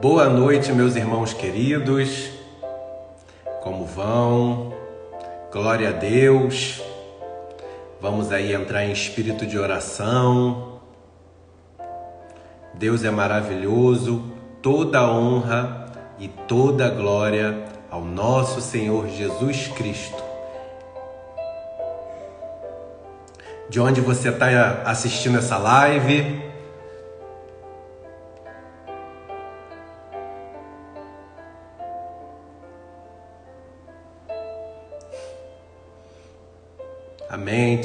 Boa noite, meus irmãos queridos. Como vão? Glória a Deus. Vamos aí entrar em espírito de oração. Deus é maravilhoso. Toda honra e toda glória ao nosso Senhor Jesus Cristo. De onde você está assistindo essa live?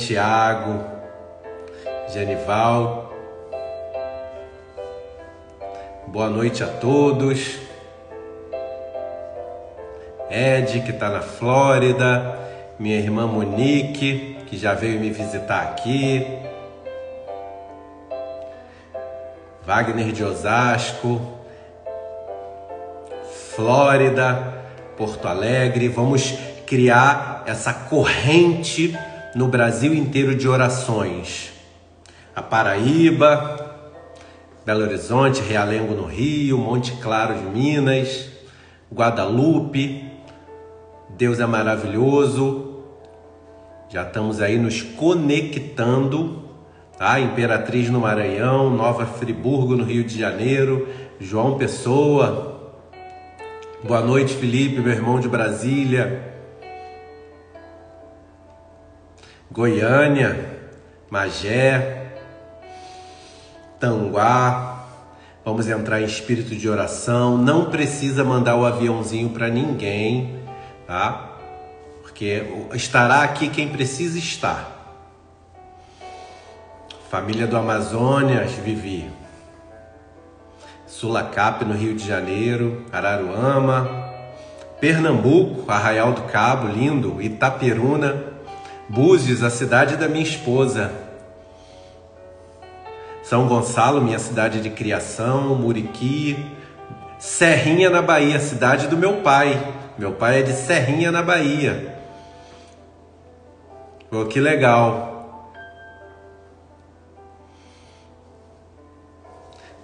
Tiago, Genival. Boa noite a todos. Ed, que está na Flórida. Minha irmã Monique, que já veio me visitar aqui. Wagner de Osasco. Flórida, Porto Alegre. Vamos criar essa corrente no Brasil inteiro de orações. A Paraíba, Belo Horizonte, Realengo no Rio, Monte Claro de Minas, Guadalupe. Deus é maravilhoso. Já estamos aí nos conectando. Tá? Imperatriz no Maranhão, Nova Friburgo no Rio de Janeiro, João Pessoa. Boa noite, Felipe, meu irmão de Brasília. Goiânia, Magé, Tanguá. Vamos entrar em espírito de oração. Não precisa mandar o aviãozinho para ninguém, tá? Porque estará aqui quem precisa estar. Família do Amazonas, Vivi. Sulacap, no Rio de Janeiro, Araruama, Pernambuco, Arraial do Cabo, lindo, Itaperuna, Búzios, a cidade da minha esposa. São Gonçalo, minha cidade de criação, Muriqui, Serrinha na Bahia, cidade do meu pai. Meu pai é de Serrinha na Bahia. Pô, que legal.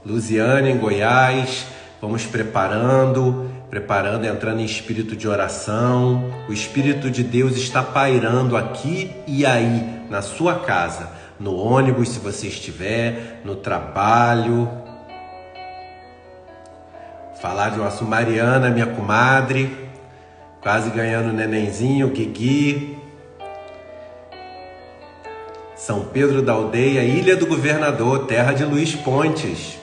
Lusiana em Goiás, vamos preparando preparando, entrando em espírito de oração. O Espírito de Deus está pairando aqui e aí, na sua casa, no ônibus, se você estiver, no trabalho. Falar de uma Mariana, minha comadre, quase ganhando nenenzinho, Guigui. São Pedro da Aldeia, Ilha do Governador, terra de Luiz Pontes.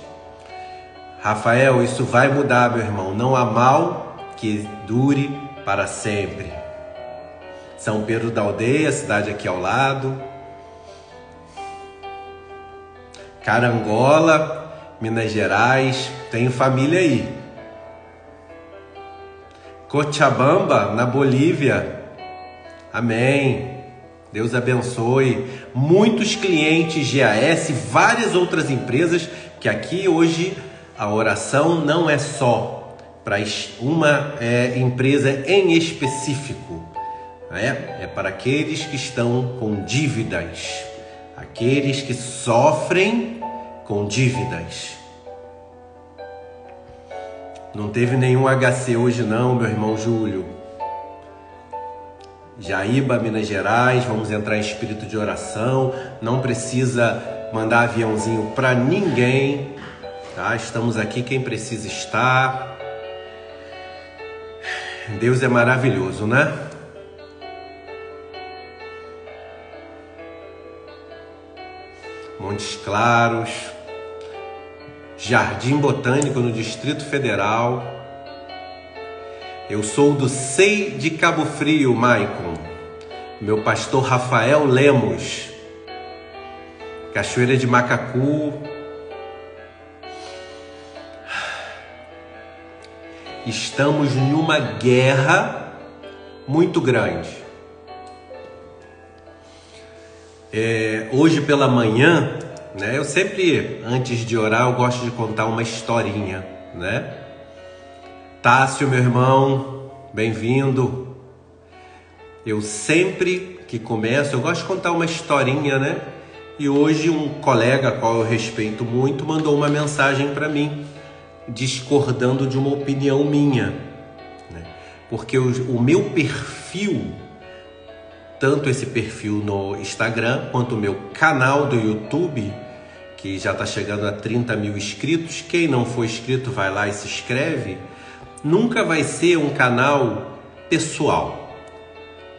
Rafael, isso vai mudar, meu irmão. Não há mal que dure para sempre. São Pedro da Aldeia, cidade aqui ao lado. Carangola, Minas Gerais, tenho família aí. Cochabamba, na Bolívia. Amém. Deus abençoe. Muitos clientes GAS, várias outras empresas que aqui hoje a oração não é só para uma é, empresa em específico, né? é para aqueles que estão com dívidas, aqueles que sofrem com dívidas. Não teve nenhum HC hoje não, meu irmão Júlio. Jaíba, Minas Gerais, vamos entrar em espírito de oração. Não precisa mandar aviãozinho para ninguém. Tá? Estamos aqui quem precisa estar. Deus é maravilhoso, né? Montes Claros, Jardim Botânico no Distrito Federal. Eu sou do SEI de Cabo Frio, Maicon. Meu pastor Rafael Lemos. Cachoeira de Macacu, estamos numa guerra muito grande. É, hoje pela manhã, né? Eu sempre, antes de orar, eu gosto de contar uma historinha, né? Tássio, meu irmão, bem-vindo. Eu sempre que começo, eu gosto de contar uma historinha, né? E hoje um colega, qual eu respeito muito, mandou uma mensagem para mim discordando de uma opinião minha, né? porque o, o meu perfil, tanto esse perfil no Instagram quanto o meu canal do YouTube, que já está chegando a 30 mil inscritos, quem não for inscrito vai lá e se inscreve, nunca vai ser um canal pessoal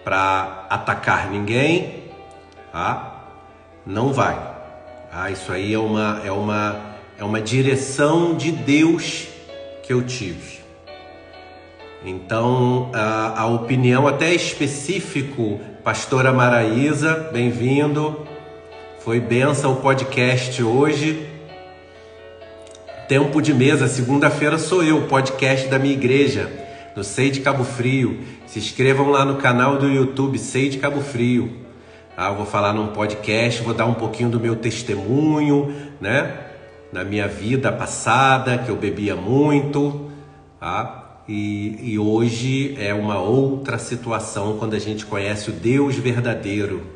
para atacar ninguém, tá? Não vai. Ah, isso aí é uma é uma é uma direção de Deus que eu tive. Então, a, a opinião até específico, pastora Maraísa, bem-vindo. Foi benção o podcast hoje. Tempo de mesa, segunda-feira sou eu, podcast da minha igreja, no Sei de Cabo Frio. Se inscrevam lá no canal do YouTube Sei de Cabo Frio. Ah, vou falar num podcast, vou dar um pouquinho do meu testemunho, né? Na minha vida passada, que eu bebia muito, tá? e, e hoje é uma outra situação quando a gente conhece o Deus verdadeiro.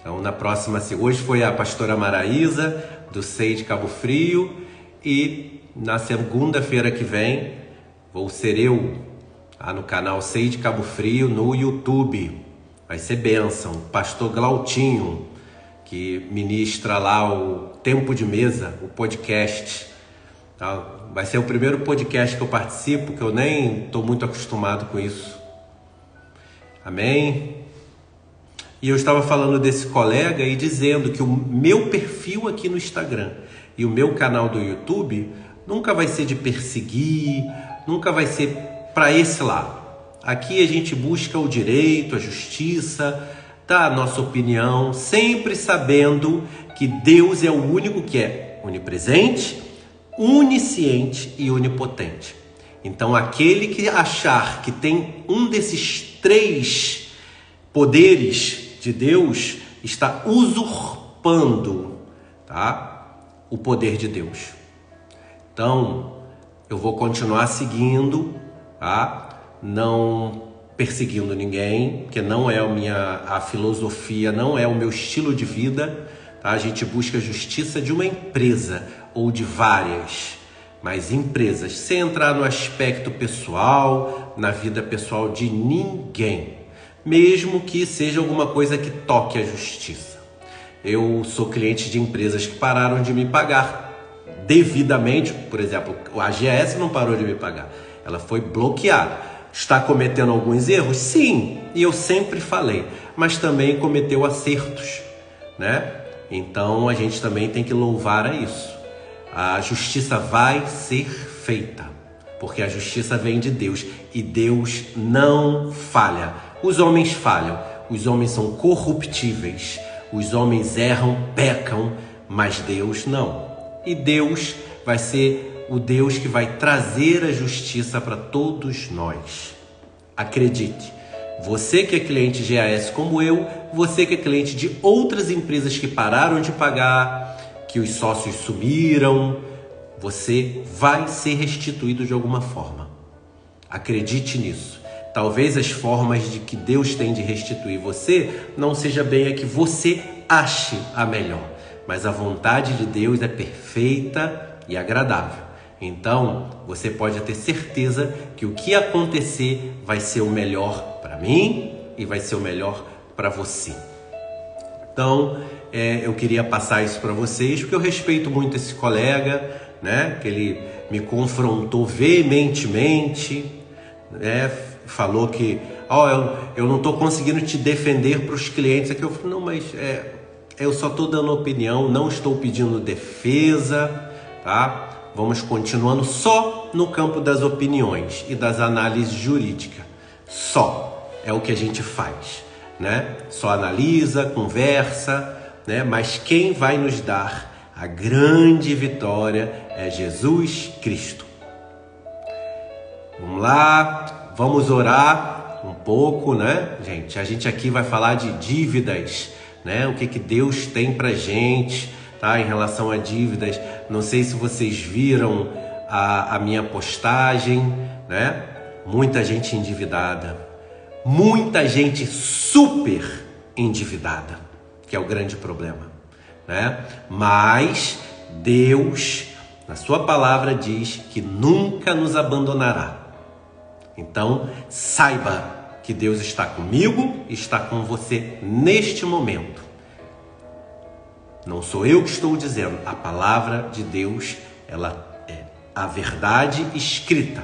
Então, na próxima, hoje foi a pastora Maraísa, do SEI de Cabo Frio, e na segunda-feira que vem vou ser eu, tá? no canal SEI de Cabo Frio, no YouTube. Vai ser bênção. Pastor Glautinho, que ministra lá o Tempo de Mesa, o podcast. Tá? Vai ser o primeiro podcast que eu participo, que eu nem estou muito acostumado com isso. Amém? E eu estava falando desse colega e dizendo que o meu perfil aqui no Instagram e o meu canal do YouTube nunca vai ser de perseguir, nunca vai ser para esse lado. Aqui a gente busca o direito, a justiça, dar a nossa opinião, sempre sabendo que Deus é o único que é onipresente, onisciente e onipotente. Então, aquele que achar que tem um desses três poderes de Deus está usurpando, tá? O poder de Deus. Então, eu vou continuar seguindo, tá? Não perseguindo ninguém, que não é a minha a filosofia, não é o meu estilo de vida. Tá? A gente busca a justiça de uma empresa ou de várias, mas empresas, sem entrar no aspecto pessoal, na vida pessoal de ninguém, mesmo que seja alguma coisa que toque a justiça. Eu sou cliente de empresas que pararam de me pagar devidamente, por exemplo, a AGS não parou de me pagar, ela foi bloqueada está cometendo alguns erros? Sim, e eu sempre falei, mas também cometeu acertos, né? Então a gente também tem que louvar a isso. A justiça vai ser feita, porque a justiça vem de Deus e Deus não falha. Os homens falham, os homens são corruptíveis, os homens erram, pecam, mas Deus não. E Deus vai ser o Deus que vai trazer a justiça para todos nós. Acredite, você que é cliente GAS como eu, você que é cliente de outras empresas que pararam de pagar, que os sócios sumiram, você vai ser restituído de alguma forma. Acredite nisso. Talvez as formas de que Deus tem de restituir você não seja bem a que você ache a melhor, mas a vontade de Deus é perfeita e agradável. Então, você pode ter certeza que o que acontecer vai ser o melhor para mim e vai ser o melhor para você. Então, é, eu queria passar isso para vocês, porque eu respeito muito esse colega, né? Que ele me confrontou veementemente, né? Falou que, ó, oh, eu, eu não estou conseguindo te defender para os clientes. Aqui eu falei, não, mas é, eu só estou dando opinião, não estou pedindo defesa, tá? Vamos continuando só no campo das opiniões e das análises jurídicas. Só é o que a gente faz, né? Só analisa, conversa, né? Mas quem vai nos dar a grande vitória é Jesus Cristo. Vamos lá, vamos orar um pouco, né, gente? A gente aqui vai falar de dívidas, né? O que que Deus tem pra gente? Tá? Em relação a dívidas. Não sei se vocês viram a, a minha postagem, né? Muita gente endividada, muita gente super endividada, que é o grande problema, né? Mas Deus na Sua palavra diz que nunca nos abandonará. Então, saiba que Deus está comigo está com você neste momento. Não sou eu que estou dizendo, a palavra de Deus, ela é a verdade escrita.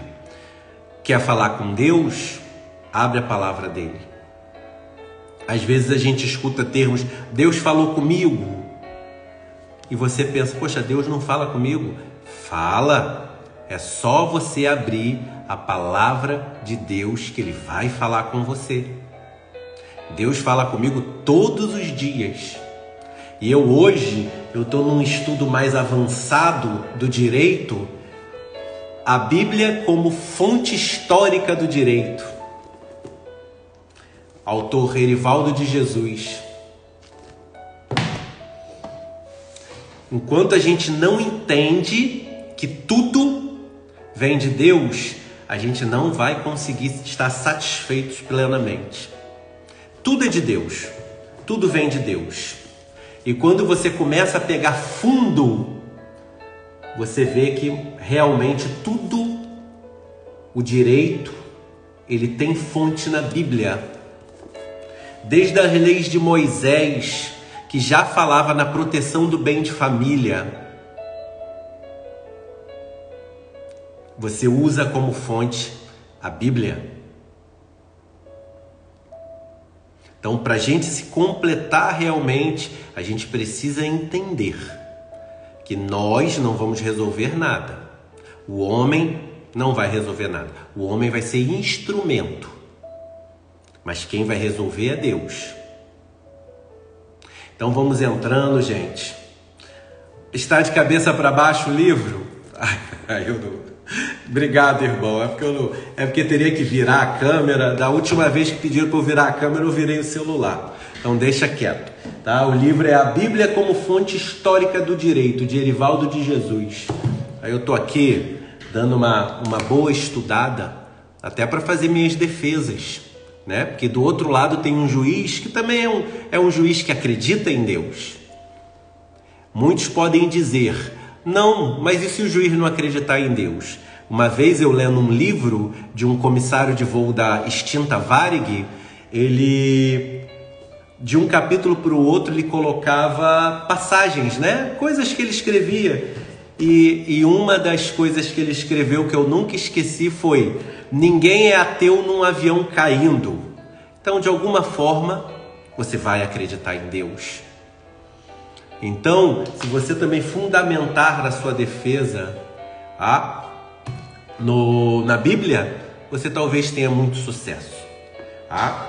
Quer falar com Deus? Abre a palavra dele. Às vezes a gente escuta termos, Deus falou comigo. E você pensa, poxa, Deus não fala comigo? Fala. É só você abrir a palavra de Deus que ele vai falar com você. Deus fala comigo todos os dias. E eu hoje, eu estou num estudo mais avançado do direito, a Bíblia como fonte histórica do direito. Autor Erivaldo de Jesus. Enquanto a gente não entende que tudo vem de Deus, a gente não vai conseguir estar satisfeitos plenamente. Tudo é de Deus, tudo vem de Deus. E quando você começa a pegar fundo, você vê que realmente tudo, o direito, ele tem fonte na Bíblia. Desde as leis de Moisés, que já falava na proteção do bem de família, você usa como fonte a Bíblia. Então, para a gente se completar realmente, a gente precisa entender que nós não vamos resolver nada. O homem não vai resolver nada. O homem vai ser instrumento. Mas quem vai resolver é Deus. Então vamos entrando, gente. Está de cabeça para baixo o livro? Ai, eu não. Obrigado, irmão. É porque, eu não... é porque teria que virar a câmera. Da última vez que pediram para eu virar a câmera, eu virei o celular. Então deixa quieto. Tá? O livro é A Bíblia como Fonte Histórica do Direito, de Erivaldo de Jesus. Aí eu tô aqui dando uma, uma boa estudada, até para fazer minhas defesas. Né? Porque do outro lado tem um juiz que também é um, é um juiz que acredita em Deus. Muitos podem dizer, não, mas e se o juiz não acreditar em Deus? Uma vez eu lendo um livro de um comissário de voo da extinta Varig, ele de um capítulo para o outro ele colocava passagens, né? Coisas que ele escrevia. E, e uma das coisas que ele escreveu que eu nunca esqueci foi: ninguém é ateu num avião caindo. Então, de alguma forma, você vai acreditar em Deus. Então, se você também fundamentar na sua defesa a, no, na Bíblia, você talvez tenha muito sucesso. Tá?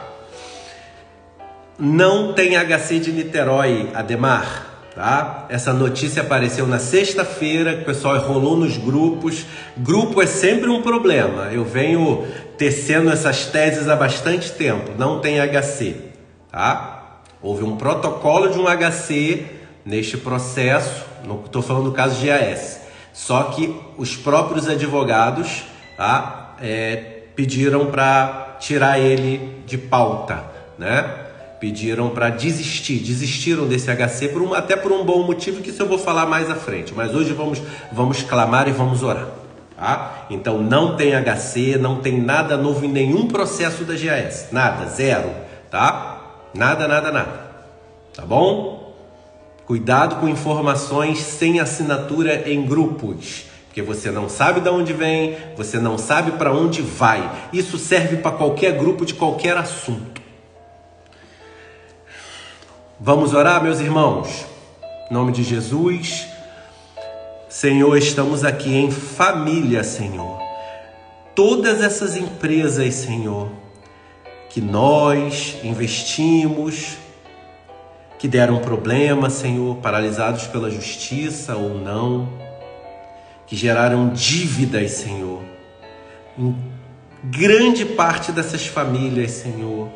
Não tem HC de Niterói, Ademar. Tá? Essa notícia apareceu na sexta-feira, o pessoal rolou nos grupos. Grupo é sempre um problema. Eu venho tecendo essas teses há bastante tempo. Não tem HC. Tá? Houve um protocolo de um HC neste processo, estou falando do caso de AS, só que os próprios advogados tá, é, pediram para tirar ele de pauta, né? Pediram para desistir, desistiram desse HC por um, até por um bom motivo que isso eu vou falar mais à frente. Mas hoje vamos, vamos clamar e vamos orar. Tá? Então não tem HC, não tem nada novo em nenhum processo da GAS, nada, zero, tá? Nada, nada, nada. Tá bom? Cuidado com informações sem assinatura em grupos, porque você não sabe de onde vem, você não sabe para onde vai. Isso serve para qualquer grupo de qualquer assunto. Vamos orar, meus irmãos? Em nome de Jesus. Senhor, estamos aqui em família, Senhor. Todas essas empresas, Senhor, que nós investimos, que deram problema, Senhor, paralisados pela justiça ou não, que geraram dívidas, Senhor. Em grande parte dessas famílias, Senhor.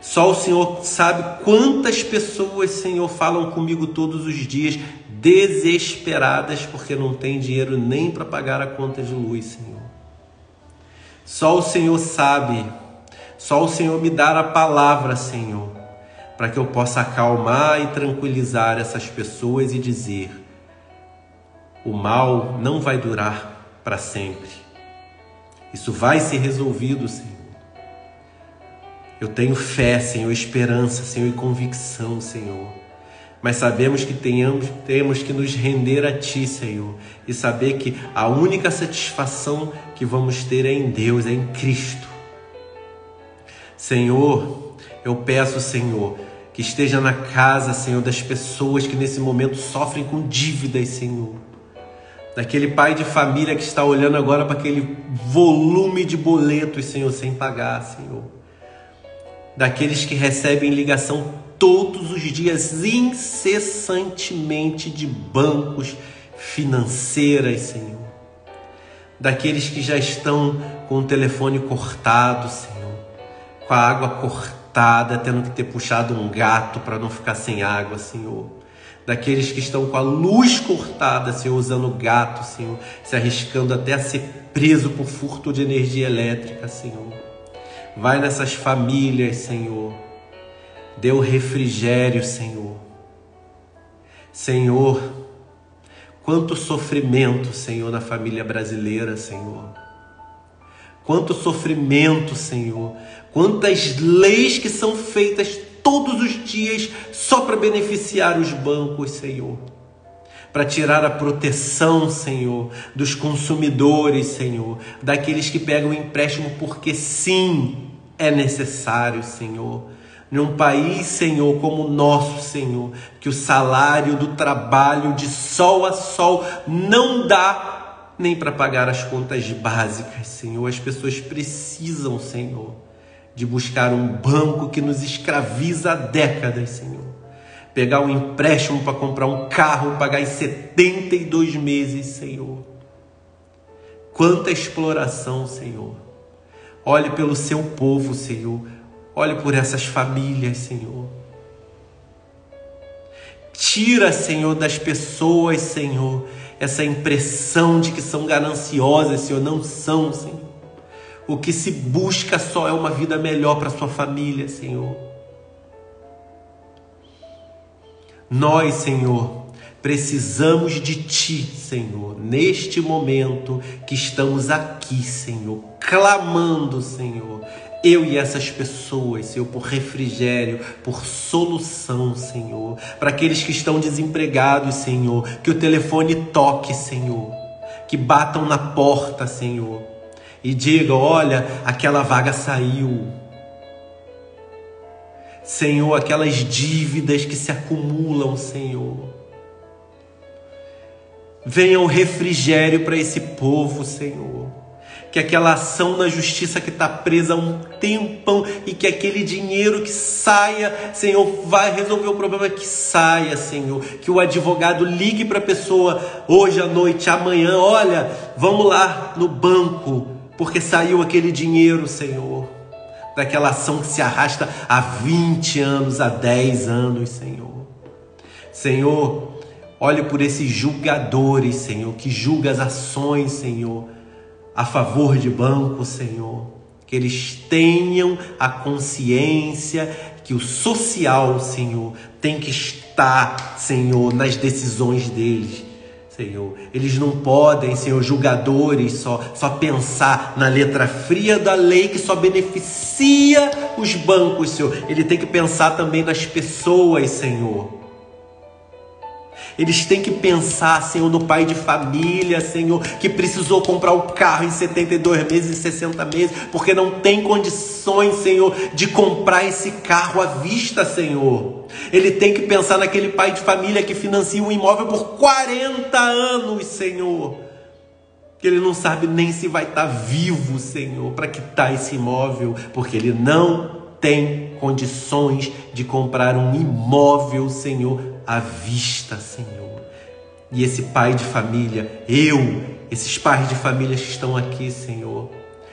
Só o Senhor sabe quantas pessoas, Senhor, falam comigo todos os dias, desesperadas porque não tem dinheiro nem para pagar a conta de luz, Senhor. Só o Senhor sabe, só o Senhor me dá a palavra, Senhor para que eu possa acalmar e tranquilizar essas pessoas e dizer: o mal não vai durar para sempre. Isso vai ser resolvido, Senhor. Eu tenho fé, Senhor, esperança, Senhor, e convicção, Senhor. Mas sabemos que tenhamos, temos que nos render a Ti, Senhor, e saber que a única satisfação que vamos ter é em Deus, é em Cristo. Senhor, eu peço, Senhor, que esteja na casa, Senhor, das pessoas que nesse momento sofrem com dívidas, Senhor. Daquele pai de família que está olhando agora para aquele volume de boletos, Senhor, sem pagar, Senhor daqueles que recebem ligação todos os dias, incessantemente, de bancos, financeiras, Senhor. Daqueles que já estão com o telefone cortado, Senhor, com a água cortada, tendo que ter puxado um gato para não ficar sem água, Senhor. Daqueles que estão com a luz cortada, Senhor, usando gato, Senhor, se arriscando até a ser preso por furto de energia elétrica, Senhor Vai nessas famílias, Senhor. Dê o refrigério, Senhor. Senhor, quanto sofrimento, Senhor, na família brasileira, Senhor. Quanto sofrimento, Senhor. Quantas leis que são feitas todos os dias só para beneficiar os bancos, Senhor para tirar a proteção, Senhor, dos consumidores, Senhor, daqueles que pegam empréstimo porque sim é necessário, Senhor. Num país, Senhor, como o nosso, Senhor, que o salário do trabalho de sol a sol não dá nem para pagar as contas básicas, Senhor. As pessoas precisam, Senhor, de buscar um banco que nos escraviza há décadas, Senhor pegar um empréstimo para comprar um carro, pagar em 72 meses, Senhor. Quanta exploração, Senhor. Olhe pelo seu povo, Senhor. Olhe por essas famílias, Senhor. Tira, Senhor, das pessoas, Senhor, essa impressão de que são gananciosas, Senhor. Não são, Senhor. O que se busca só é uma vida melhor para sua família, Senhor. Nós, Senhor, precisamos de Ti, Senhor, neste momento que estamos aqui, Senhor, clamando, Senhor, eu e essas pessoas, Senhor, por refrigério, por solução, Senhor, para aqueles que estão desempregados, Senhor, que o telefone toque, Senhor, que batam na porta, Senhor, e digam: olha, aquela vaga saiu. Senhor, aquelas dívidas que se acumulam, Senhor. Venha o refrigério para esse povo, Senhor. Que aquela ação na justiça que está presa há um tempão e que aquele dinheiro que saia, Senhor, vai resolver o problema que saia, Senhor. Que o advogado ligue para a pessoa hoje à noite, amanhã, olha, vamos lá no banco, porque saiu aquele dinheiro, Senhor daquela ação que se arrasta há 20 anos, há 10 anos, Senhor. Senhor, olhe por esses julgadores, Senhor, que julga as ações, Senhor, a favor de banco, Senhor. Que eles tenham a consciência que o social, Senhor, tem que estar, Senhor, nas decisões deles Senhor. Eles não podem, Senhor, julgadores, só, só pensar na letra fria da lei que só beneficia os bancos, Senhor. Ele tem que pensar também nas pessoas, Senhor. Eles têm que pensar, Senhor, no pai de família, Senhor, que precisou comprar o carro em 72 meses, e 60 meses, porque não tem condições, Senhor, de comprar esse carro à vista, Senhor. Ele tem que pensar naquele pai de família que financia um imóvel por 40 anos, Senhor. Que ele não sabe nem se vai estar vivo, Senhor, para quitar esse imóvel, porque ele não tem condições de comprar um imóvel, Senhor, à vista, Senhor. E esse pai de família, eu, esses pais de família que estão aqui, Senhor,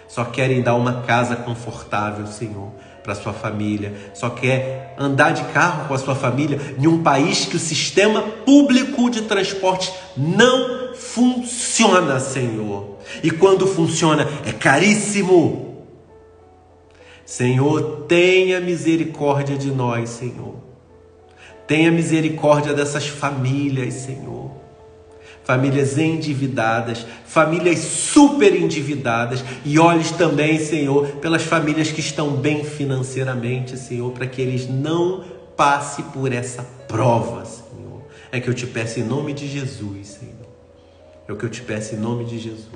só querem dar uma casa confortável, Senhor, para sua família, só quer andar de carro com a sua família em um país que o sistema público de transporte não funciona, Senhor. E quando funciona, é caríssimo. Senhor, tenha misericórdia de nós, Senhor. Tenha misericórdia dessas famílias, Senhor. famílias endividadas, famílias super endividadas e olhes também, Senhor, pelas famílias que estão bem financeiramente, Senhor, para que eles não passem por essa prova, Senhor. É que eu te peço em nome de Jesus, Senhor. É o que eu te peço em nome de Jesus.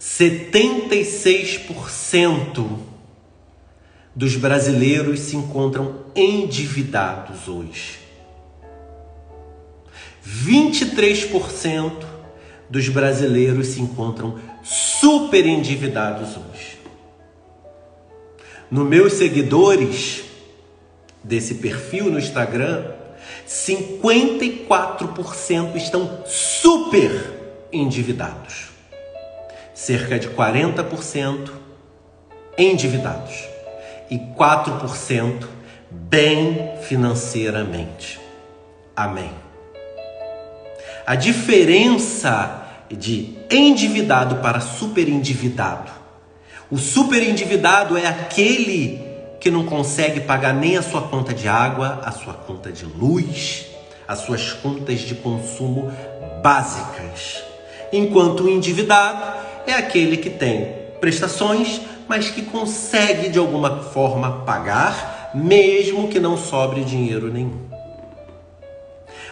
76% dos brasileiros se encontram endividados hoje. 23% dos brasileiros se encontram super endividados hoje. Nos meus seguidores desse perfil no Instagram, 54% estão super endividados. Cerca de 40% endividados e 4% bem financeiramente. Amém. A diferença de endividado para superendividado. O superendividado é aquele que não consegue pagar nem a sua conta de água, a sua conta de luz, as suas contas de consumo básicas. Enquanto o endividado é aquele que tem prestações, mas que consegue de alguma forma pagar, mesmo que não sobre dinheiro nenhum.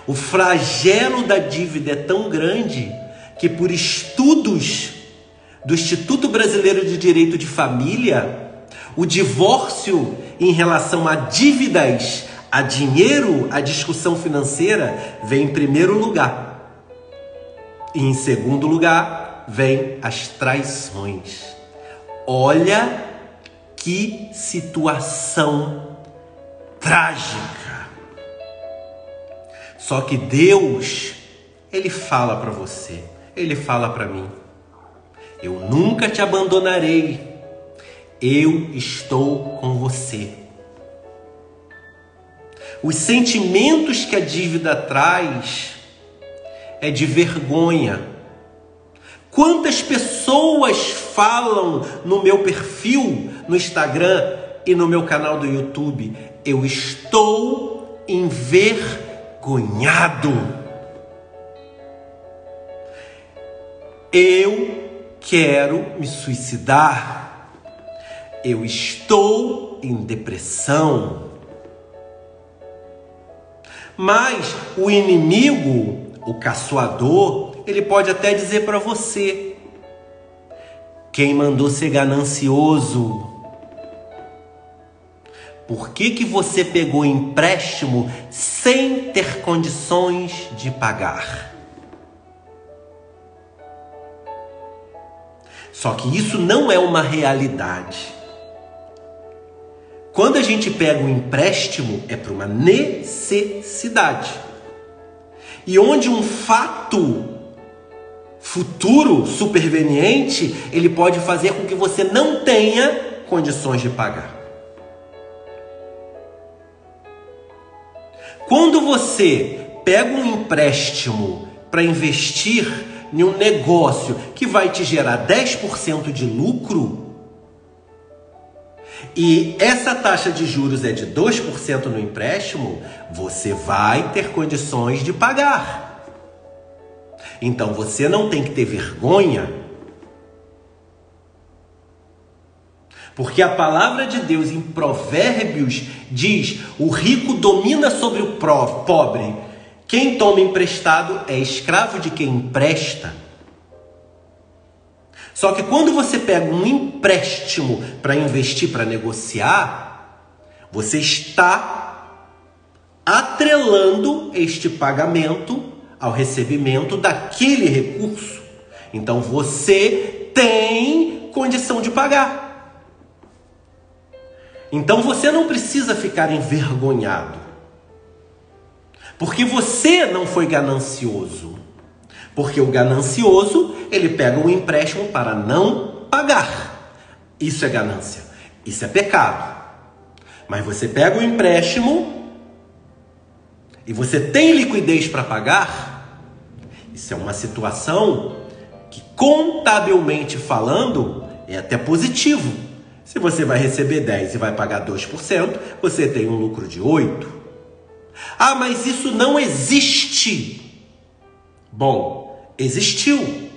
O flagelo da dívida é tão grande que, por estudos do Instituto Brasileiro de Direito de Família, o divórcio em relação a dívidas, a dinheiro, a discussão financeira, vem em primeiro lugar. E em segundo lugar, vem as traições. Olha que situação trágica. Só que Deus, ele fala para você, ele fala para mim: Eu nunca te abandonarei. Eu estou com você. Os sentimentos que a dívida traz é de vergonha. Quantas pessoas falam no meu perfil no Instagram e no meu canal do YouTube? Eu estou envergonhado. Eu quero me suicidar. Eu estou em depressão. Mas o inimigo, o caçoador, ele pode até dizer para você: quem mandou ser ganancioso por que, que você pegou empréstimo sem ter condições de pagar? Só que isso não é uma realidade. Quando a gente pega um empréstimo, é para uma necessidade. E onde um fato futuro superveniente, ele pode fazer com que você não tenha condições de pagar. Quando você pega um empréstimo para investir em um negócio que vai te gerar 10% de lucro, e essa taxa de juros é de 2% no empréstimo, você vai ter condições de pagar. Então você não tem que ter vergonha Porque a palavra de Deus em Provérbios diz: o rico domina sobre o pobre. Quem toma emprestado é escravo de quem empresta. Só que quando você pega um empréstimo para investir, para negociar, você está atrelando este pagamento ao recebimento daquele recurso. Então você tem condição de pagar. Então você não precisa ficar envergonhado. Porque você não foi ganancioso. Porque o ganancioso, ele pega um empréstimo para não pagar. Isso é ganância. Isso é pecado. Mas você pega o empréstimo e você tem liquidez para pagar. Isso é uma situação que contabilmente falando é até positivo. Se você vai receber 10 e vai pagar 2%, você tem um lucro de 8. Ah, mas isso não existe. Bom, existiu.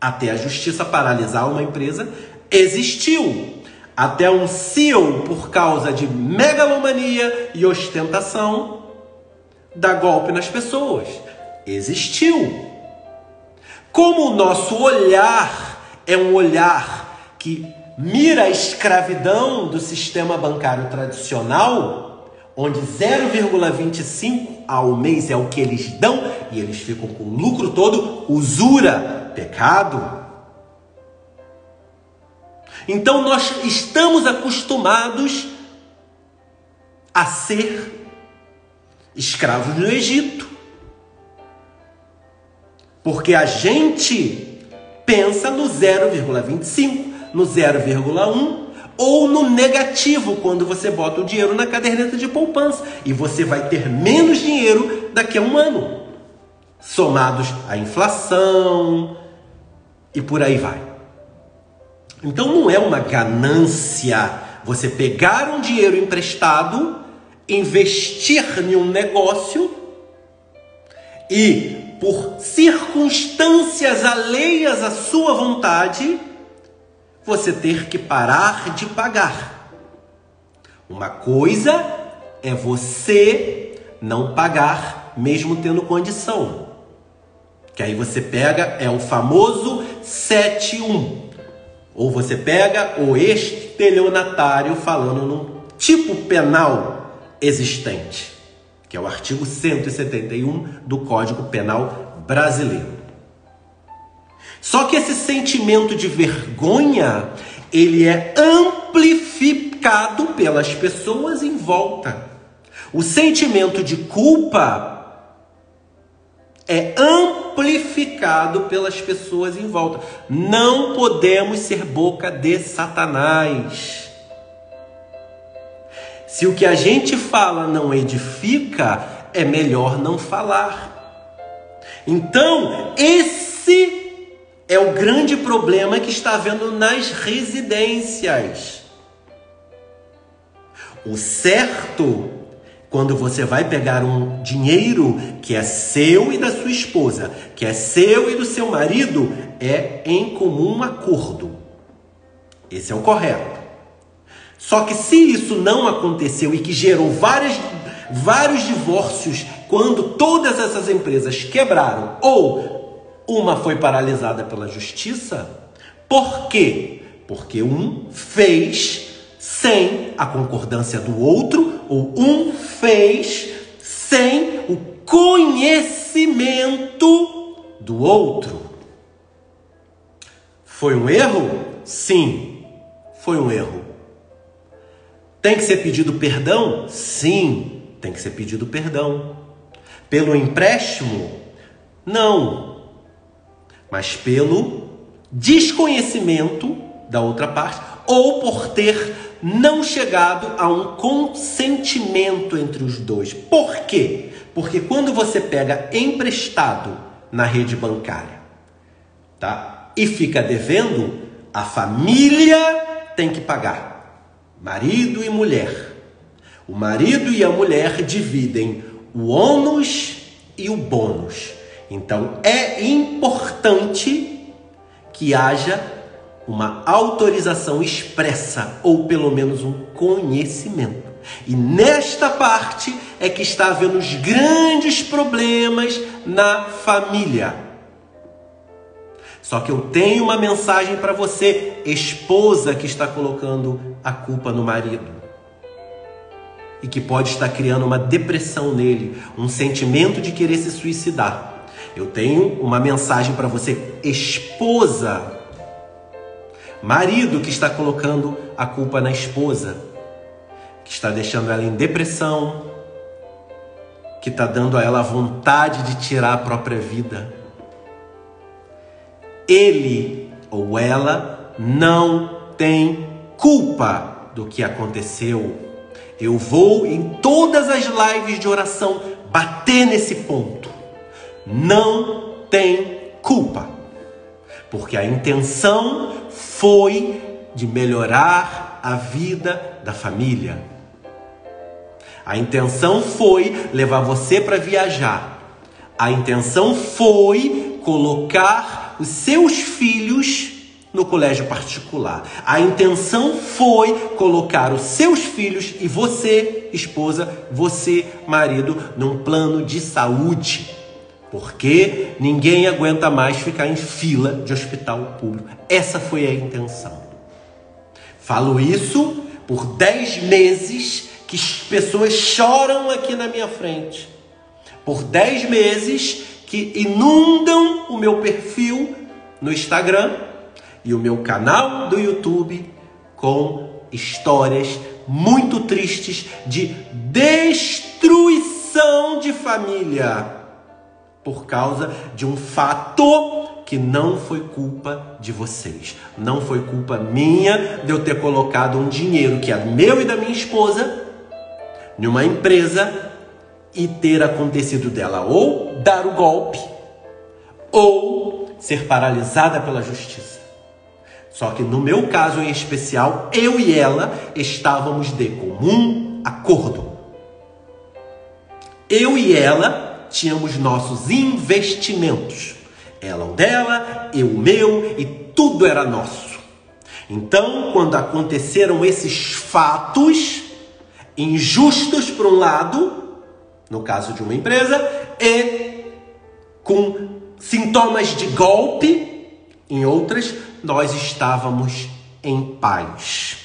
Até a justiça paralisar uma empresa, existiu. Até um CEO, por causa de megalomania e ostentação, dar golpe nas pessoas. Existiu. Como o nosso olhar é um olhar que mira a escravidão do sistema bancário tradicional, onde 0,25 ao mês é o que eles dão e eles ficam com o lucro todo, usura, pecado. Então nós estamos acostumados a ser escravos no Egito. Porque a gente pensa no 0,25, no 0,1 ou no negativo quando você bota o dinheiro na caderneta de poupança e você vai ter menos dinheiro daqui a um ano, somados à inflação e por aí vai. Então não é uma ganância você pegar um dinheiro emprestado, investir em um negócio e, por circunstâncias alheias à sua vontade, você ter que parar de pagar. Uma coisa é você não pagar mesmo tendo condição. Que aí você pega é o famoso 71 ou você pega o estelionatário falando num tipo penal existente, que é o artigo 171 do Código Penal brasileiro. Só que esse sentimento de vergonha, ele é amplificado pelas pessoas em volta. O sentimento de culpa é amplificado pelas pessoas em volta. Não podemos ser boca de Satanás. Se o que a gente fala não edifica, é melhor não falar. Então, esse é o grande problema que está havendo nas residências. O certo quando você vai pegar um dinheiro que é seu e da sua esposa, que é seu e do seu marido, é em comum acordo. Esse é o correto. Só que se isso não aconteceu e que gerou várias, vários divórcios quando todas essas empresas quebraram ou uma foi paralisada pela justiça, por quê? Porque um fez sem a concordância do outro, ou um fez sem o conhecimento do outro. Foi um erro? Sim, foi um erro. Tem que ser pedido perdão? Sim, tem que ser pedido perdão. Pelo empréstimo? Não. Mas pelo desconhecimento da outra parte ou por ter não chegado a um consentimento entre os dois. Por quê? Porque quando você pega emprestado na rede bancária, tá? E fica devendo, a família tem que pagar. Marido e mulher. O marido e a mulher dividem o ônus e o bônus. Então é importante que haja uma autorização expressa ou pelo menos um conhecimento. E nesta parte é que está havendo os grandes problemas na família. Só que eu tenho uma mensagem para você, esposa que está colocando a culpa no marido. E que pode estar criando uma depressão nele, um sentimento de querer se suicidar. Eu tenho uma mensagem para você, esposa Marido que está colocando a culpa na esposa, que está deixando ela em depressão, que está dando a ela vontade de tirar a própria vida. Ele ou ela não tem culpa do que aconteceu. Eu vou em todas as lives de oração bater nesse ponto. Não tem culpa. Porque a intenção foi de melhorar a vida da família. A intenção foi levar você para viajar. A intenção foi colocar os seus filhos no colégio particular. A intenção foi colocar os seus filhos e você, esposa, você, marido, num plano de saúde. Porque ninguém aguenta mais ficar em fila de hospital público. Essa foi a intenção. Falo isso por dez meses que pessoas choram aqui na minha frente. Por dez meses que inundam o meu perfil no Instagram e o meu canal do YouTube com histórias muito tristes de destruição de família por causa de um fato que não foi culpa de vocês. Não foi culpa minha de eu ter colocado um dinheiro que é meu e da minha esposa numa empresa e ter acontecido dela ou dar o golpe ou ser paralisada pela justiça. Só que no meu caso em especial, eu e ela estávamos de comum acordo. Eu e ela tínhamos nossos investimentos. Ela o dela, eu o meu e tudo era nosso. Então, quando aconteceram esses fatos injustos por um lado, no caso de uma empresa, e com sintomas de golpe em outras, nós estávamos em paz.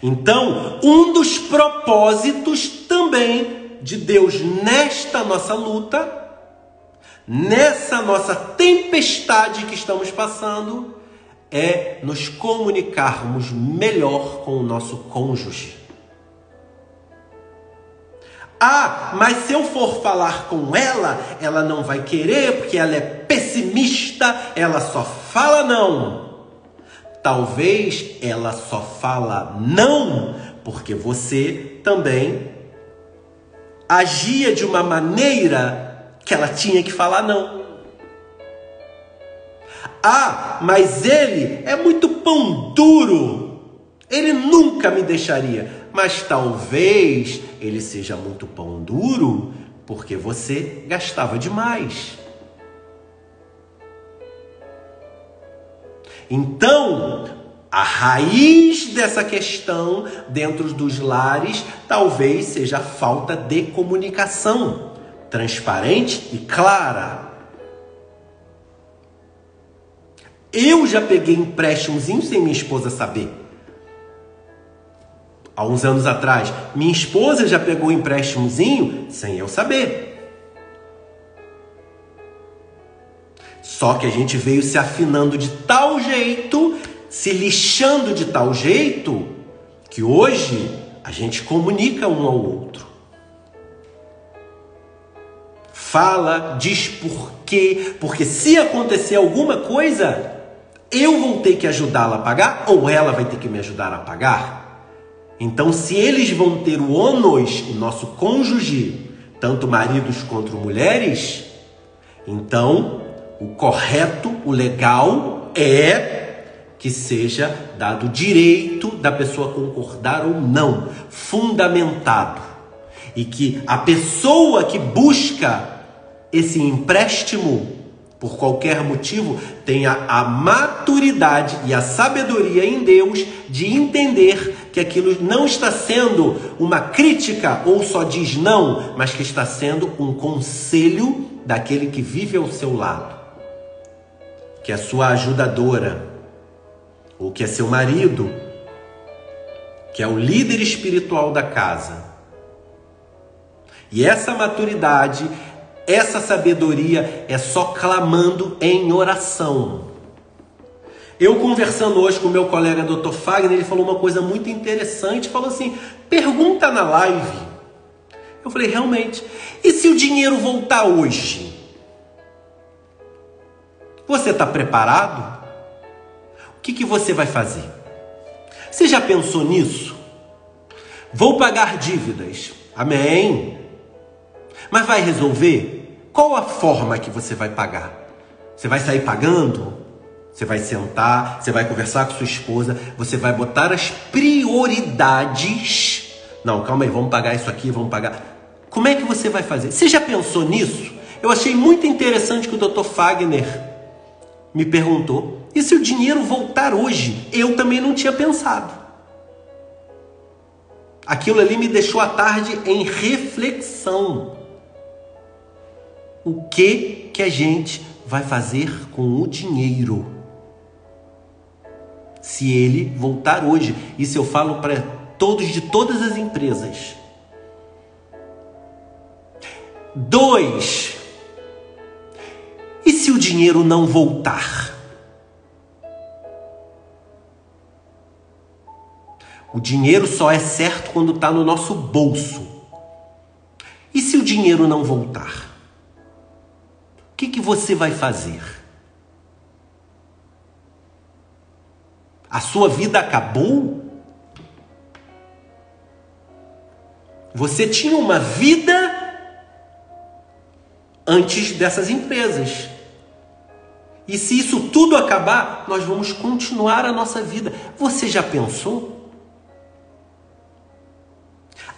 Então, um dos propósitos também de Deus nesta nossa luta, nessa nossa tempestade que estamos passando, é nos comunicarmos melhor com o nosso cônjuge. Ah, mas se eu for falar com ela, ela não vai querer porque ela é pessimista, ela só fala não. Talvez ela só fala não porque você também agia de uma maneira que ela tinha que falar não. Ah, mas ele é muito pão duro. Ele nunca me deixaria mas talvez ele seja muito pão duro porque você gastava demais. Então, a raiz dessa questão dentro dos lares talvez seja a falta de comunicação transparente e clara. Eu já peguei empréstimos sem minha esposa saber há uns anos atrás, minha esposa já pegou um empréstimozinho sem eu saber. Só que a gente veio se afinando de tal jeito, se lixando de tal jeito, que hoje a gente comunica um ao outro. Fala, diz por quê, porque se acontecer alguma coisa, eu vou ter que ajudá-la a pagar ou ela vai ter que me ajudar a pagar. Então, se eles vão ter o ônus, o nosso cônjuge, tanto maridos quanto mulheres, então o correto, o legal é que seja dado o direito da pessoa concordar ou não, fundamentado. E que a pessoa que busca esse empréstimo por qualquer motivo, tenha a maturidade e a sabedoria em Deus de entender que aquilo não está sendo uma crítica ou só diz não, mas que está sendo um conselho daquele que vive ao seu lado, que é sua ajudadora, ou que é seu marido, que é o líder espiritual da casa. E essa maturidade essa sabedoria é só clamando em oração. Eu conversando hoje com o meu colega Dr. Fagner, ele falou uma coisa muito interessante, falou assim: "Pergunta na live". Eu falei: "Realmente. E se o dinheiro voltar hoje? Você está preparado? O que, que você vai fazer? Você já pensou nisso? Vou pagar dívidas. Amém. Mas vai resolver? Qual a forma que você vai pagar? Você vai sair pagando? Você vai sentar, você vai conversar com sua esposa, você vai botar as prioridades Não, calma aí, vamos pagar isso aqui, vamos pagar. Como é que você vai fazer? Você já pensou nisso? Eu achei muito interessante que o Dr. Fagner me perguntou. E se o dinheiro voltar hoje? Eu também não tinha pensado. Aquilo ali me deixou à tarde em reflexão. O que que a gente vai fazer com o dinheiro? Se ele voltar hoje. Isso eu falo para todos de todas as empresas. Dois. E se o dinheiro não voltar? O dinheiro só é certo quando está no nosso bolso. E se o dinheiro não voltar? Que, que você vai fazer? A sua vida acabou? Você tinha uma vida antes dessas empresas. E se isso tudo acabar, nós vamos continuar a nossa vida. Você já pensou?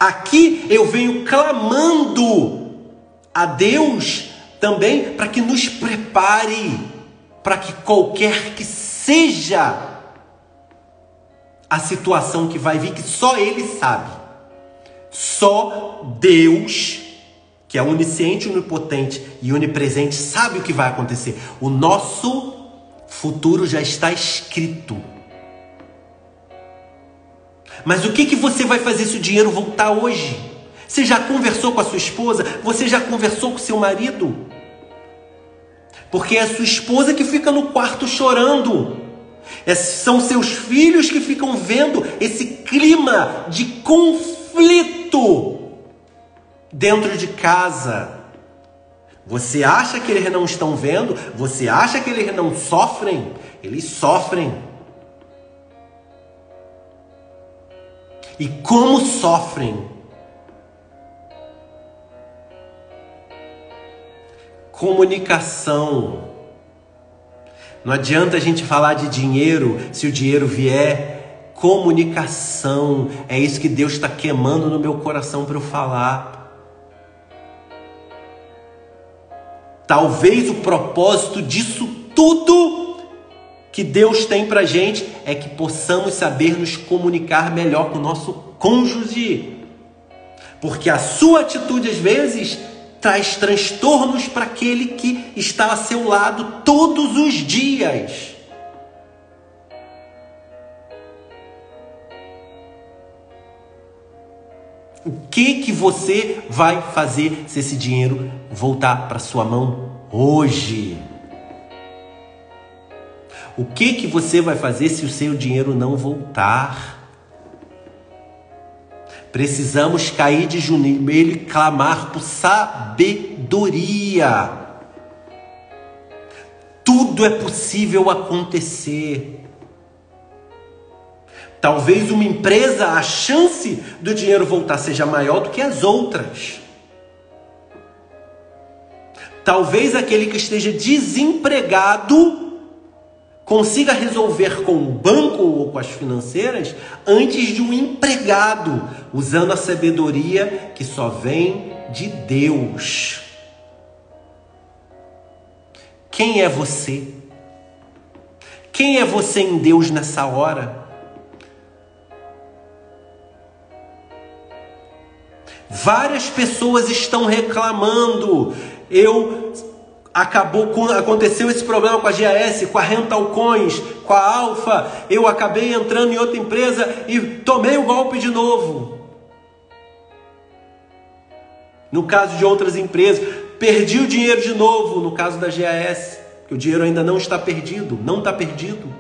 Aqui eu venho clamando a Deus também para que nos prepare para que qualquer que seja a situação que vai vir, que só Ele sabe. Só Deus, que é onisciente, onipotente e onipresente, sabe o que vai acontecer. O nosso futuro já está escrito. Mas o que, que você vai fazer se o dinheiro voltar hoje? Você já conversou com a sua esposa? Você já conversou com seu marido? Porque é a sua esposa que fica no quarto chorando. É, são seus filhos que ficam vendo esse clima de conflito dentro de casa. Você acha que eles não estão vendo? Você acha que eles não sofrem? Eles sofrem. E como sofrem? Comunicação. Não adianta a gente falar de dinheiro se o dinheiro vier. Comunicação. É isso que Deus está queimando no meu coração para eu falar. Talvez o propósito disso tudo que Deus tem para gente é que possamos saber nos comunicar melhor com o nosso cônjuge. Porque a sua atitude às vezes traz transtornos para aquele que está a seu lado todos os dias. O que que você vai fazer se esse dinheiro voltar para sua mão hoje? O que que você vai fazer se o seu dinheiro não voltar? Precisamos cair de joelho e clamar por sabedoria. Tudo é possível acontecer. Talvez uma empresa, a chance do dinheiro voltar seja maior do que as outras. Talvez aquele que esteja desempregado consiga resolver com o banco ou com as financeiras antes de um empregado, usando a sabedoria que só vem de Deus. Quem é você? Quem é você em Deus nessa hora? Várias pessoas estão reclamando. Eu acabou com, aconteceu esse problema com a GAS, com a Rental Coins, com a Alfa, eu acabei entrando em outra empresa e tomei o golpe de novo. No caso de outras empresas, perdi o dinheiro de novo, no caso da GAS, que o dinheiro ainda não está perdido, não está perdido.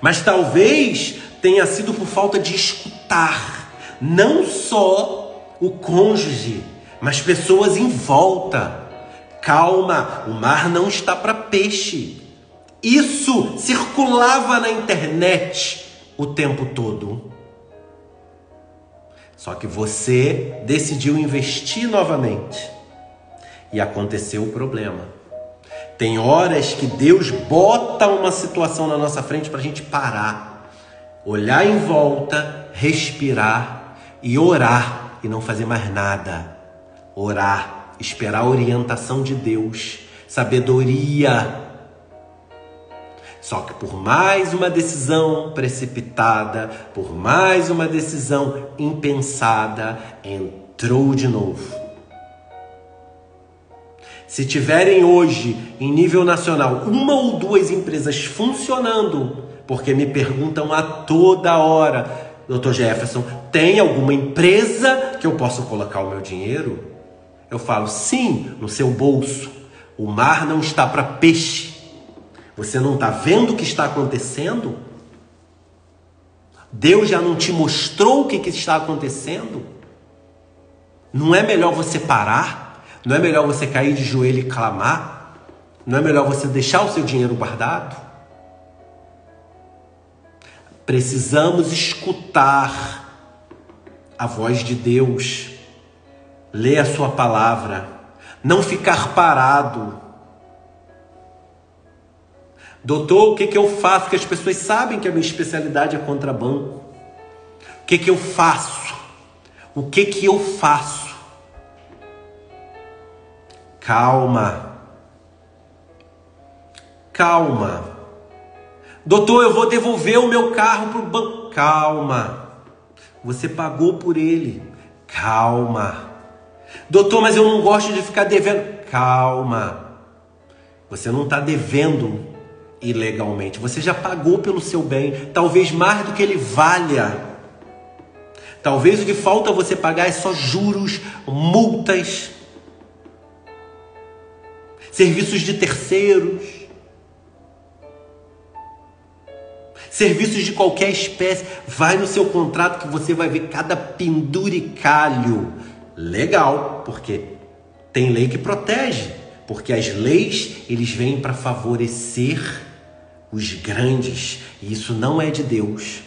Mas talvez tenha sido por falta de escutar, não só o cônjuge, mas pessoas em volta Calma, o mar não está para peixe. Isso circulava na internet o tempo todo. Só que você decidiu investir novamente. E aconteceu o problema. Tem horas que Deus bota uma situação na nossa frente para a gente parar, olhar em volta, respirar e orar e não fazer mais nada. Orar, esperar a orientação de Deus, sabedoria. Só que por mais uma decisão precipitada, por mais uma decisão impensada, entrou de novo. Se tiverem hoje, em nível nacional, uma ou duas empresas funcionando, porque me perguntam a toda hora, doutor Jefferson, tem alguma empresa que eu possa colocar o meu dinheiro? Eu falo, sim, no seu bolso. O mar não está para peixe. Você não está vendo o que está acontecendo? Deus já não te mostrou o que, que está acontecendo? Não é melhor você parar? Não é melhor você cair de joelho e clamar? Não é melhor você deixar o seu dinheiro guardado? Precisamos escutar a voz de Deus, ler a Sua palavra, não ficar parado. Doutor, o que, que eu faço? Que as pessoas sabem que a minha especialidade é contrabando. O que, que eu faço? O que, que eu faço? Calma. Calma. Doutor, eu vou devolver o meu carro para o banco. Calma. Você pagou por ele. Calma. Doutor, mas eu não gosto de ficar devendo. Calma. Você não está devendo ilegalmente. Você já pagou pelo seu bem, talvez mais do que ele valha. Talvez o que falta você pagar é só juros, multas serviços de terceiros, serviços de qualquer espécie. Vai no seu contrato que você vai ver cada penduricalho. Legal, porque tem lei que protege, porque as leis eles vêm para favorecer os grandes, e isso não é de Deus.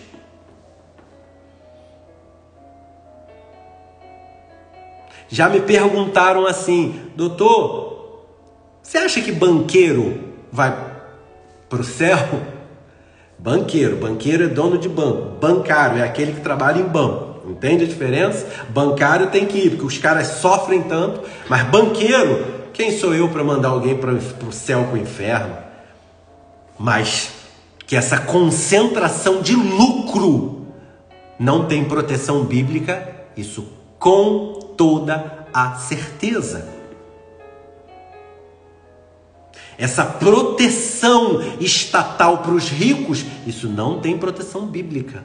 Já me perguntaram assim, doutor, você acha que banqueiro vai para o céu? Banqueiro, banqueiro é dono de banco. Bancário é aquele que trabalha em banco. Entende a diferença? Bancário tem que ir, porque os caras sofrem tanto. Mas banqueiro, quem sou eu para mandar alguém para o céu, para o inferno? Mas que essa concentração de lucro não tem proteção bíblica, isso com toda a certeza essa proteção estatal para os ricos, isso não tem proteção bíblica.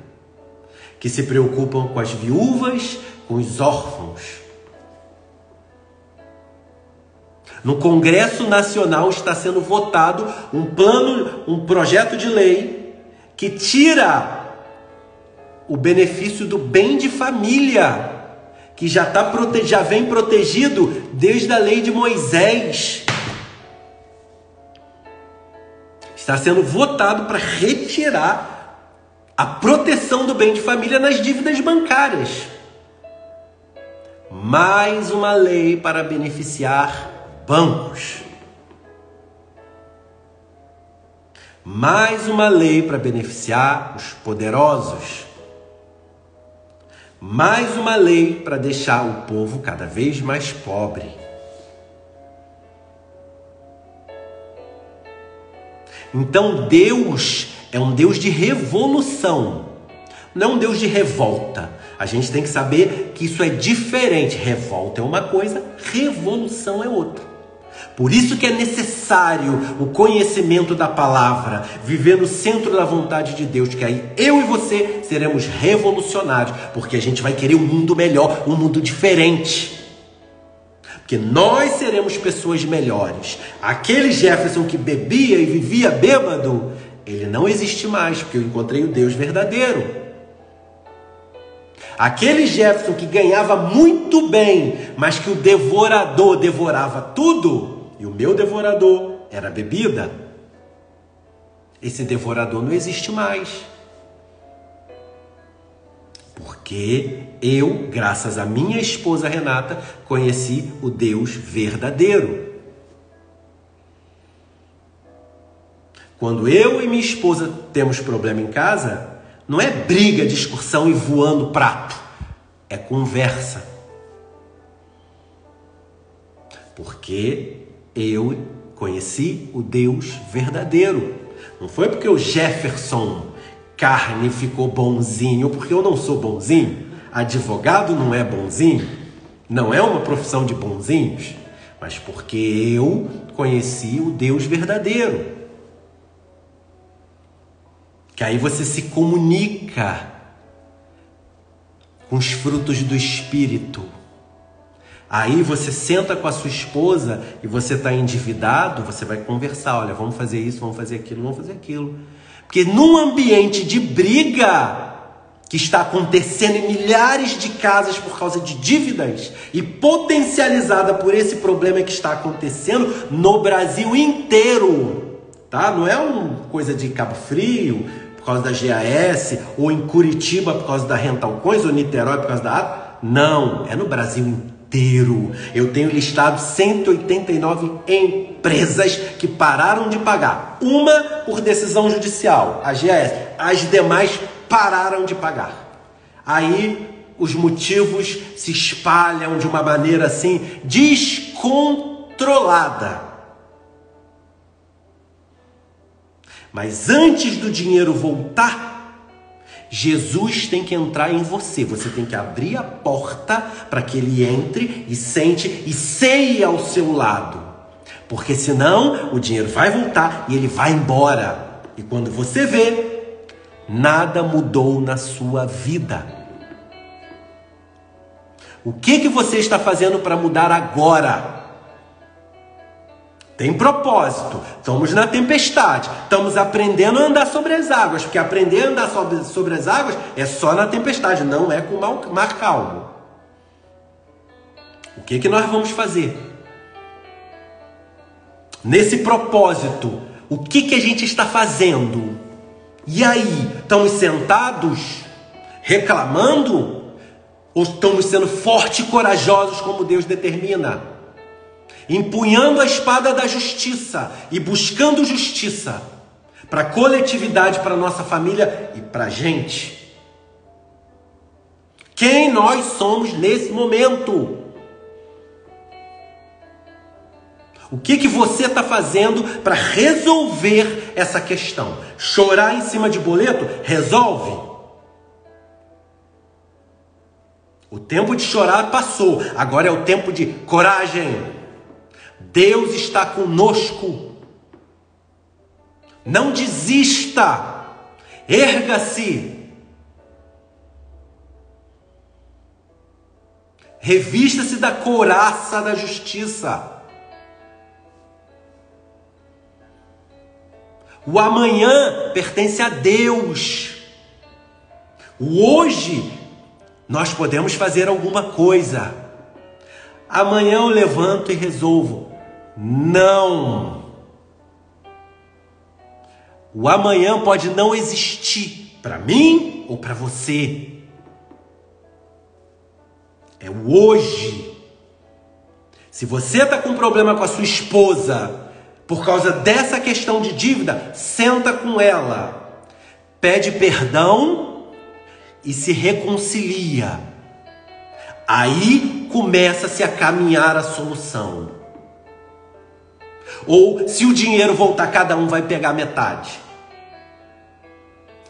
Que se preocupam com as viúvas, com os órfãos. No Congresso Nacional está sendo votado um plano, um projeto de lei que tira o benefício do bem de família, que já, tá, já vem protegido desde a lei de Moisés. está sendo votado para retirar a proteção do bem de família nas dívidas bancárias. Mais uma lei para beneficiar bancos. Mais uma lei para beneficiar os poderosos. Mais uma lei para deixar o povo cada vez mais pobre. Então Deus é um Deus de revolução, não é um Deus de revolta. A gente tem que saber que isso é diferente. Revolta é uma coisa, revolução é outra. Por isso que é necessário o conhecimento da palavra, viver no centro da vontade de Deus, que aí eu e você seremos revolucionários, porque a gente vai querer um mundo melhor, um mundo diferente. Porque nós seremos pessoas melhores. Aquele Jefferson que bebia e vivia bêbado, ele não existe mais, porque eu encontrei o Deus verdadeiro. Aquele Jefferson que ganhava muito bem, mas que o devorador devorava tudo, e o meu devorador era bebida. Esse devorador não existe mais. Porque eu, graças à minha esposa Renata, conheci o Deus verdadeiro. Quando eu e minha esposa temos problema em casa, Não é briga, discussão e voando prato. É conversa. Porque eu conheci o Deus verdadeiro. Não foi porque o Jefferson carne ficou bonzinho, porque eu não sou bonzinho. Advogado não é bonzinho. Não é uma profissão de bonzinhos. Mas porque eu conheci o Deus verdadeiro. Que aí você se comunica com os frutos do Espírito. Aí você senta com a sua esposa e você está endividado, você vai conversar, olha, vamos fazer isso, vamos fazer aquilo, vamos fazer aquilo. Porque num ambiente de briga que está acontecendo em milhares de casas por causa de dívidas e potencializada por esse problema que está acontecendo no Brasil inteiro, tá? Não é uma coisa de Cabo Frio por causa da GAS ou em Curitiba por causa da Rental Coins ou Niterói por causa da ATA. Não, é no Brasil inteiro. Eu tenho listado 189 empresas que pararam de pagar. Uma por decisão judicial, a GAS. As demais pararam de pagar. Aí os motivos se espalham de uma maneira assim descontrolada. Mas antes do dinheiro voltar Jesus tem que entrar em você. Você tem que abrir a porta para que ele entre e sente e ceie ao seu lado. Porque senão o dinheiro vai voltar e ele vai embora. E quando você vê, nada mudou na sua vida. O que que você está fazendo para mudar agora? Tem propósito. Estamos na tempestade. Estamos aprendendo a andar sobre as águas. Porque aprender a andar sobre, sobre as águas é só na tempestade, não é com o mar calmo. O que, que nós vamos fazer? Nesse propósito, o que, que a gente está fazendo? E aí, estamos sentados, reclamando? Ou estamos sendo fortes e corajosos como Deus determina? Empunhando a espada da justiça e buscando justiça para a coletividade, para a nossa família e para a gente. Quem nós somos nesse momento? O que, que você está fazendo para resolver essa questão? Chorar em cima de boleto? Resolve. O tempo de chorar passou, agora é o tempo de coragem. Deus está conosco. Não desista. Erga-se. Revista-se da couraça da justiça. O amanhã pertence a Deus. O hoje nós podemos fazer alguma coisa. Amanhã eu levanto e resolvo. Não. O amanhã pode não existir para mim ou para você. É o hoje. Se você está com problema com a sua esposa por causa dessa questão de dívida, senta com ela, pede perdão e se reconcilia. Aí começa-se a caminhar a solução. Ou se o dinheiro voltar, cada um vai pegar metade.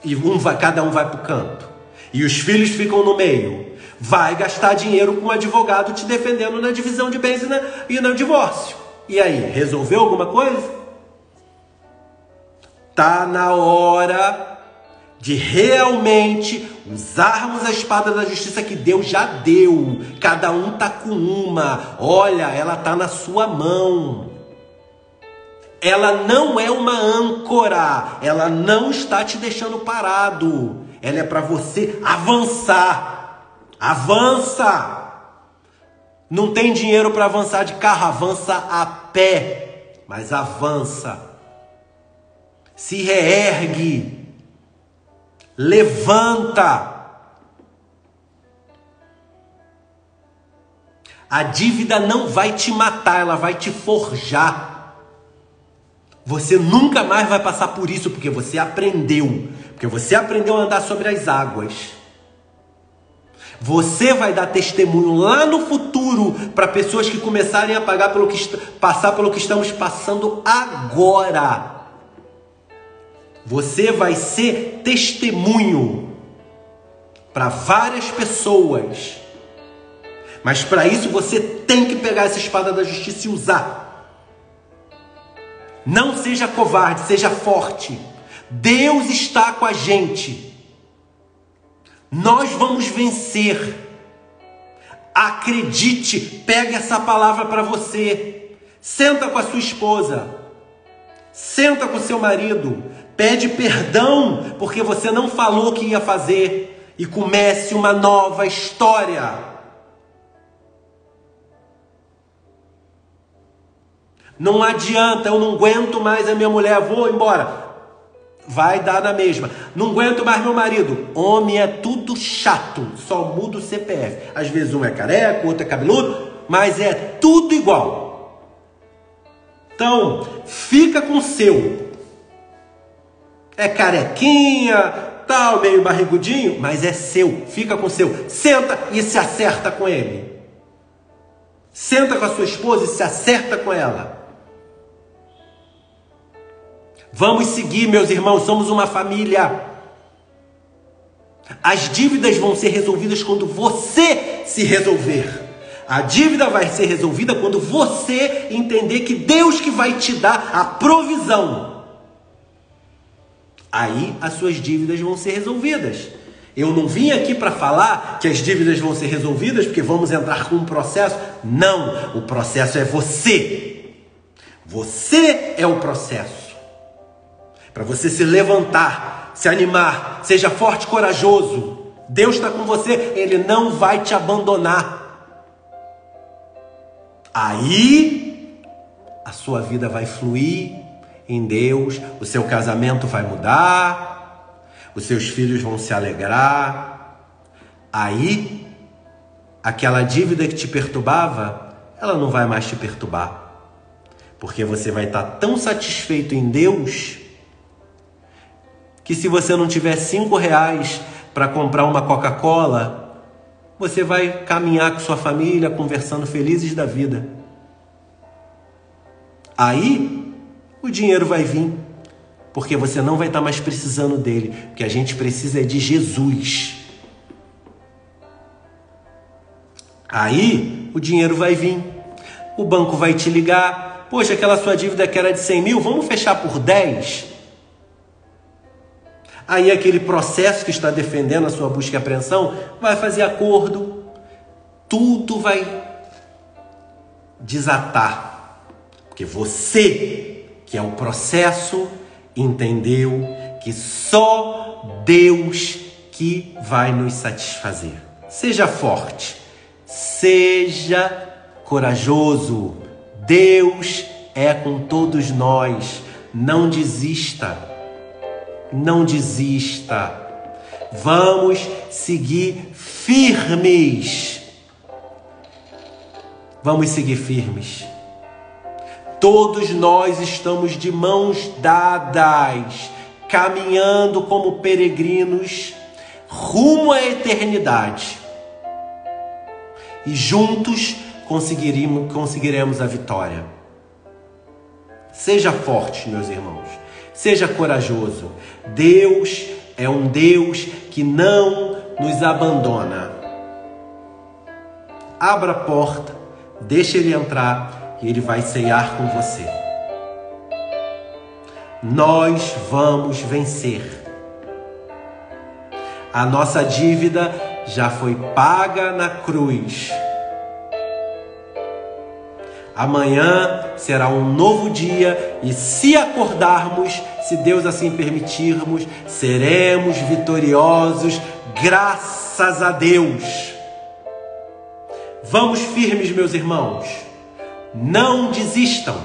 E um vai, cada um vai para o canto. E os filhos ficam no meio. Vai gastar dinheiro com um advogado te defendendo na divisão de bens e, na, e no divórcio. E aí, resolveu alguma coisa? Tá na hora de realmente usarmos a espada da justiça que Deus já deu. Cada um tá com uma. Olha, ela tá na sua mão ela não é uma âncora, ela não está te deixando parado. Ela é para você avançar. Avança. Não tem dinheiro para avançar de carro, avança a pé, mas avança. Se reergue. Levanta. A dívida não vai te matar, ela vai te forjar. Você nunca mais vai passar por isso porque você aprendeu. porque você aprendeu a andar sobre as águas. Você vai dar testemunho lá no futuro para pessoas que começarem a pagar pelo que, passar pelo que estamos passando agora. Você vai ser testemunho para várias pessoas. Mas para isso você tem que pegar essa espada da justiça e usar. Não seja covarde, seja forte. Deus está com a gente. Nós vamos vencer. Acredite, pegue essa palavra para você. Senta com a sua esposa. Senta com o seu marido. Pede perdão porque você não falou que ia fazer e comece uma nova história. Não adianta, eu não aguento mais a minha mulher, vou embora. Vai dar na mesma. Não aguento mais meu marido. Homem é tudo chato, só muda o CPF. Às vezes um é careca, o outro é cabeludo, mas é tudo igual. Então, fica com o seu. É carequinha, tal, meio barrigudinho, mas é seu. Fica com o seu. Senta e se acerta com ele. Senta com a sua esposa e se acerta com ela. Vamos seguir, meus irmãos, somos uma família. As dívidas vão ser resolvidas quando você se resolver. A dívida vai ser resolvida quando você entender que Deus que vai te dar a provisão. Aí as suas dívidas vão ser resolvidas. Eu não vim aqui para falar que as dívidas vão ser resolvidas porque vamos entrar com um processo. Não, o processo é você. Você é o processo para você se levantar, se animar, seja forte, corajoso. Deus está com você, Ele não vai te abandonar. Aí a sua vida vai fluir em Deus, o seu casamento vai mudar, os seus filhos vão se alegrar. Aí aquela dívida que te perturbava, ela não vai mais te perturbar. Porque você vai estar tão satisfeito em Deus que se você não tiver cinco reais para comprar uma Coca-Cola, você vai caminhar com sua família conversando felizes da vida. Aí o dinheiro vai vir, porque você não vai estar tá mais precisando dele, porque a gente precisa é de Jesus. Aí o dinheiro vai vir, o banco vai te ligar, poxa, aquela sua dívida que era de 100 mil, vamos fechar por 10? Aí aquele processo que está defendendo a sua busca e apreensão vai fazer acordo, tudo vai desatar. Porque você, que é o processo, entendeu que só Deus que vai nos satisfazer. Seja forte, seja corajoso. Deus é com todos nós. Não desista não desista. Vamos seguir firmes. Vamos seguir firmes. Todos nós estamos de mãos dadas, caminhando como peregrinos rumo à eternidade. E juntos conseguiremos, conseguiremos a vitória. Seja forte, meus irmãos. Seja corajoso. Deus é um Deus que não nos abandona. Abra a porta, deixe ele entrar e ele vai ceiar com você. Nós vamos vencer. A nossa dívida já foi paga na cruz. Amanhã será um novo dia e se acordarmos, se Deus assim permitirmos, seremos vitoriosos, graças a Deus. Vamos firmes, meus irmãos. Não desistam.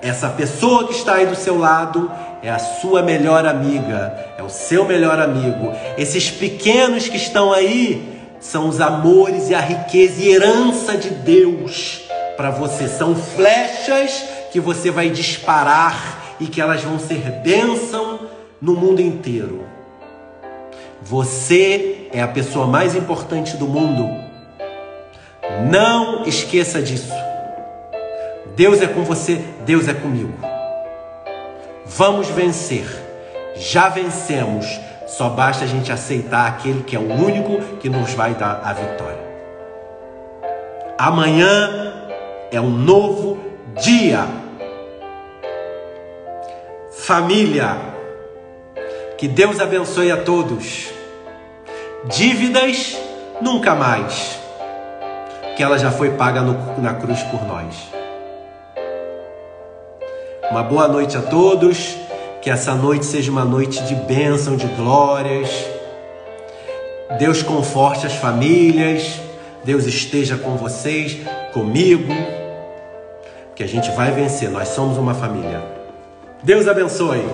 Essa pessoa que está aí do seu lado é a sua melhor amiga, é o seu melhor amigo. Esses pequenos que estão aí são os amores e a riqueza e herança de Deus para você. São flechas que você vai disparar e que elas vão ser bênção no mundo inteiro. Você é a pessoa mais importante do mundo. Não esqueça disso. Deus é com você, Deus é comigo. Vamos vencer. Já vencemos. Só basta a gente aceitar aquele que é o único que nos vai dar a vitória. Amanhã é um novo dia. Família, que Deus abençoe a todos. Dívidas, nunca mais, que ela já foi paga no, na cruz por nós. Uma boa noite a todos, que essa noite seja uma noite de bênção, de glórias. Deus conforte as famílias, Deus esteja com vocês, comigo, que a gente vai vencer, nós somos uma família. Deus abençoe.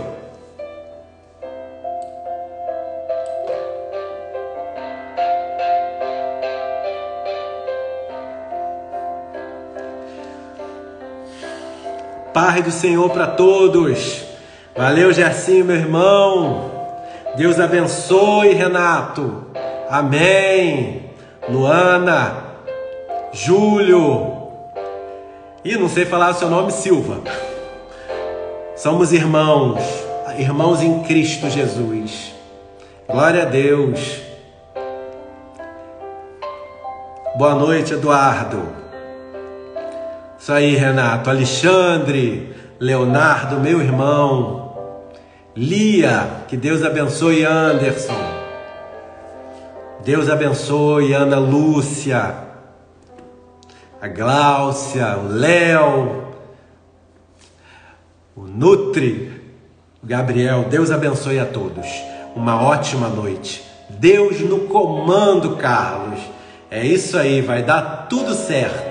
Paz do Senhor para todos. Valeu, Gercinho, meu irmão. Deus abençoe, Renato. Amém. Luana, Júlio. E não sei falar o seu nome, Silva. Somos irmãos, irmãos em Cristo Jesus. Glória a Deus. Boa noite, Eduardo. Isso aí, Renato. Alexandre, Leonardo, meu irmão. Lia, que Deus abençoe Anderson. Deus abençoe Ana Lúcia, a Gláucia, o Léo, o Nutri, o Gabriel. Deus abençoe a todos. Uma ótima noite. Deus no comando, Carlos. É isso aí, vai dar tudo certo.